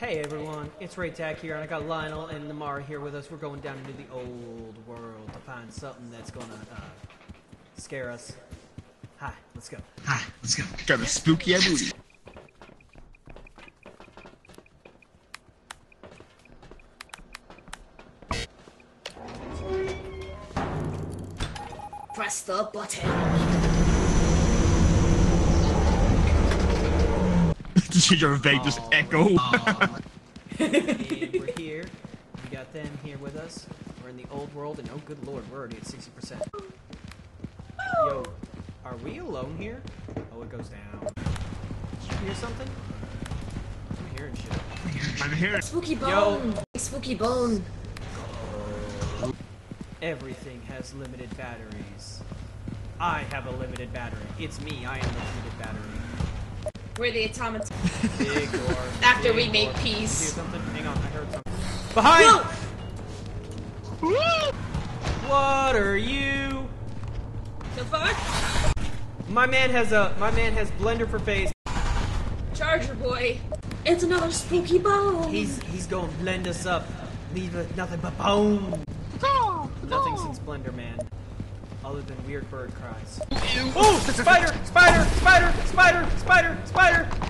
Hey everyone, it's Reytac here, and I got Lionel and Namara here with us. We're going down into the old world to find something that's gonna uh, scare us. Hi, let's go. Hi, let's go. Got a spooky ass booty. Press the button. Did your vague just echo? and we're here. We got them here with us. We're in the old world, and oh good lord, we're already at 60%. Yo, are we alone here? Oh, it goes down. Did you hear something? I'm hearing shit. I'm here. Spooky bone. Spooky bone. Everything has limited batteries. I have a limited battery. It's me, I am the limited battery. We're the automaton. Big door. After big we make peace. You hear something? Hang on, I heard something. Behind! Whoa! What are you? So far, My man has a my man has blender for face. Charger Boy. It's another spooky bone. He's he's going to blend us up. Leave us nothing but bone. Nothing since Blender Man. Other than weird bird cries. Oh! Spider! Spider! Spider! Spider! Spider! Spider!